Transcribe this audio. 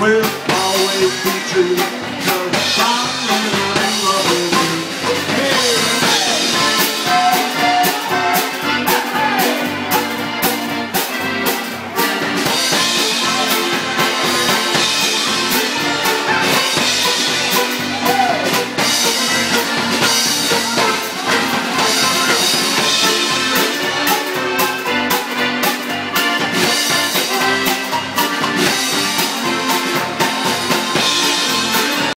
will